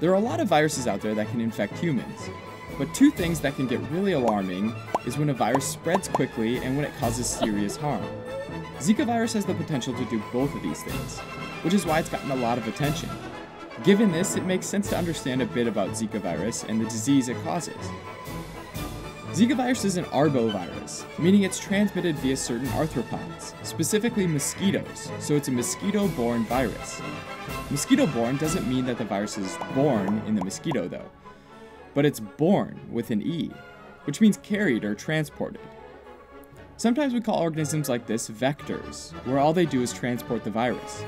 There are a lot of viruses out there that can infect humans, but two things that can get really alarming is when a virus spreads quickly and when it causes serious harm. Zika virus has the potential to do both of these things, which is why it's gotten a lot of attention. Given this, it makes sense to understand a bit about Zika virus and the disease it causes. Zika virus is an arbovirus, meaning it's transmitted via certain arthropods, specifically mosquitoes, so it's a mosquito borne virus. Mosquito borne doesn't mean that the virus is born in the mosquito, though, but it's born with an E, which means carried or transported. Sometimes we call organisms like this vectors, where all they do is transport the virus.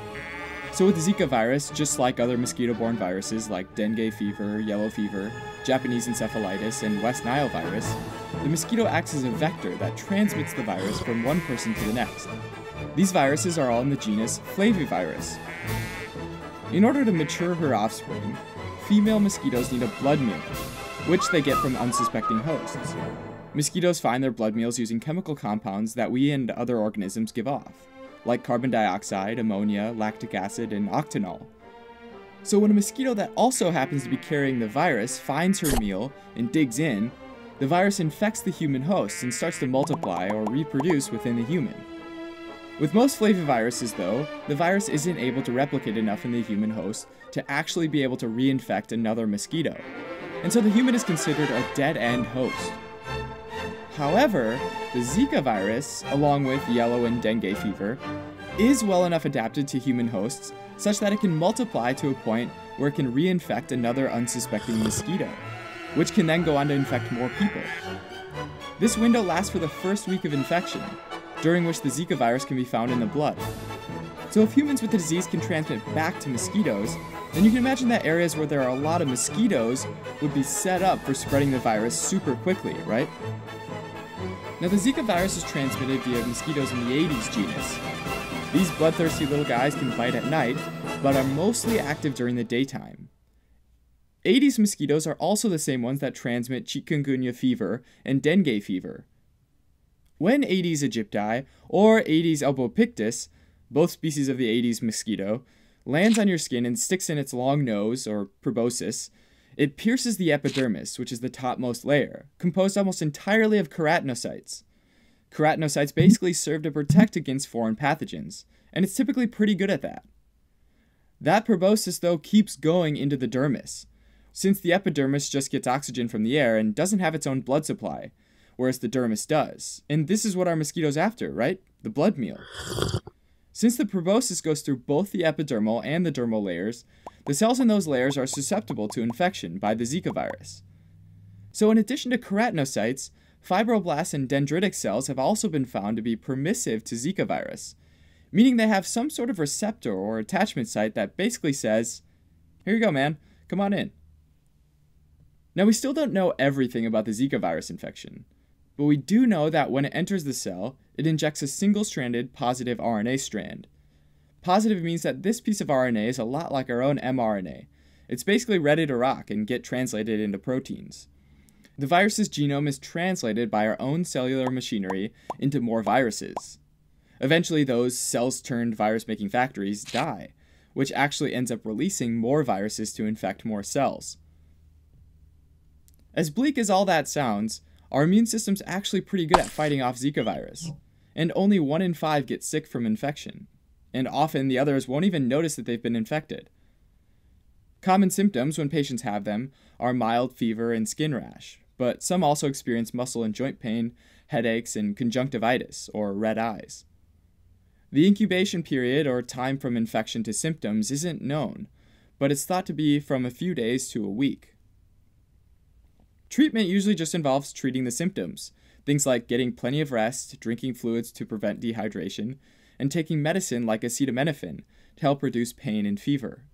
So with Zika virus, just like other mosquito-borne viruses like dengue fever, yellow fever, Japanese encephalitis, and West Nile virus, the mosquito acts as a vector that transmits the virus from one person to the next. These viruses are all in the genus Flavivirus. In order to mature her offspring, female mosquitoes need a blood meal, which they get from unsuspecting hosts. Mosquitoes find their blood meals using chemical compounds that we and other organisms give off like carbon dioxide, ammonia, lactic acid, and octanol. So when a mosquito that also happens to be carrying the virus finds her meal and digs in, the virus infects the human host and starts to multiply or reproduce within the human. With most flaviviruses, though, the virus isn't able to replicate enough in the human host to actually be able to reinfect another mosquito, and so the human is considered a dead end host. However, the Zika virus, along with yellow and dengue fever, is well enough adapted to human hosts such that it can multiply to a point where it can reinfect another unsuspecting mosquito, which can then go on to infect more people. This window lasts for the first week of infection, during which the Zika virus can be found in the blood. So if humans with the disease can transmit back to mosquitoes, then you can imagine that areas where there are a lot of mosquitoes would be set up for spreading the virus super quickly, right? Now, the Zika virus is transmitted via mosquitoes in the Aedes genus. These bloodthirsty little guys can bite at night, but are mostly active during the daytime. Aedes mosquitoes are also the same ones that transmit chikungunya fever and dengue fever. When Aedes aegypti, or Aedes albopictus, both species of the Aedes mosquito, lands on your skin and sticks in its long nose, or proboscis, it pierces the epidermis, which is the topmost layer, composed almost entirely of keratinocytes. Keratinocytes basically serve to protect against foreign pathogens, and it's typically pretty good at that. That proboscis, though, keeps going into the dermis, since the epidermis just gets oxygen from the air and doesn't have its own blood supply, whereas the dermis does. And this is what our mosquito's after, right? The blood meal. Since the proboscis goes through both the epidermal and the dermal layers, the cells in those layers are susceptible to infection by the Zika virus. So, in addition to keratinocytes, fibroblasts and dendritic cells have also been found to be permissive to Zika virus, meaning they have some sort of receptor or attachment site that basically says, Here you go, man, come on in. Now, we still don't know everything about the Zika virus infection, but we do know that when it enters the cell, it injects a single stranded positive RNA strand, Positive means that this piece of RNA is a lot like our own mRNA. It's basically ready to rock and get translated into proteins. The virus's genome is translated by our own cellular machinery into more viruses. Eventually, those cells turned virus making factories die, which actually ends up releasing more viruses to infect more cells. As bleak as all that sounds, our immune system's actually pretty good at fighting off Zika virus, and only 1 in 5 get sick from infection and often the others won't even notice that they've been infected. Common symptoms when patients have them are mild fever and skin rash, but some also experience muscle and joint pain, headaches, and conjunctivitis, or red eyes. The incubation period, or time from infection to symptoms, isn't known, but it's thought to be from a few days to a week. Treatment usually just involves treating the symptoms, things like getting plenty of rest, drinking fluids to prevent dehydration, and taking medicine like acetaminophen to help reduce pain and fever.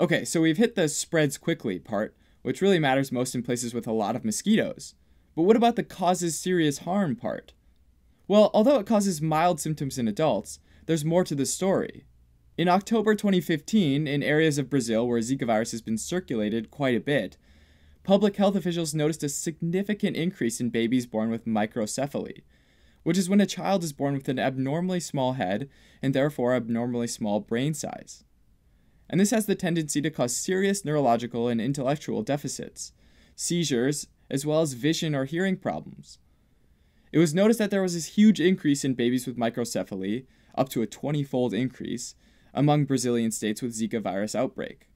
Okay, so we've hit the spreads quickly part, which really matters most in places with a lot of mosquitoes. But what about the causes serious harm part? Well, although it causes mild symptoms in adults, there's more to the story. In October 2015, in areas of Brazil where Zika virus has been circulated quite a bit, public health officials noticed a significant increase in babies born with microcephaly, which is when a child is born with an abnormally small head and therefore abnormally small brain size. and this has the tendency to cause serious neurological and intellectual deficits, seizures, as well as vision or hearing problems. It was noticed that there was this huge increase in babies with microcephaly, up to a 20 fold increase, among Brazilian states with Zika virus outbreak.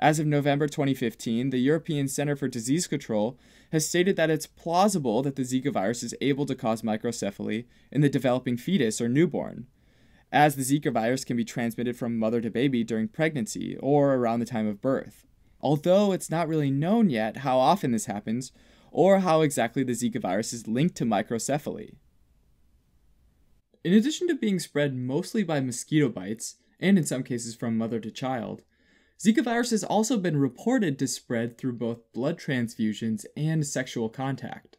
As of November 2015, the European Center for Disease Control has stated that it's plausible that the Zika virus is able to cause microcephaly in the developing fetus or newborn, as the Zika virus can be transmitted from mother to baby during pregnancy or around the time of birth. Although it's not really known yet how often this happens or how exactly the Zika virus is linked to microcephaly. In addition to being spread mostly by mosquito bites, and in some cases from mother to child, Zika virus has also been reported to spread through both blood transfusions and sexual contact.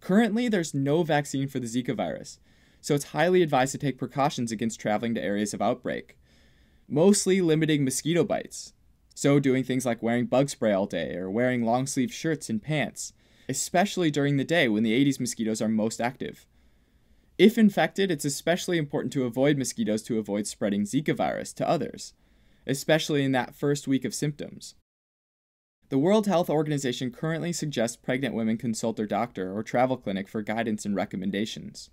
Currently, there's no vaccine for the Zika virus, so it's highly advised to take precautions against traveling to areas of outbreak, mostly limiting mosquito bites. So, doing things like wearing bug spray all day or wearing long sleeve shirts and pants, especially during the day when the Aedes mosquitoes are most active. If infected, it's especially important to avoid mosquitoes to avoid spreading Zika virus to others especially in that first week of symptoms. The World Health Organization currently suggests pregnant women consult their doctor or travel clinic for guidance and recommendations.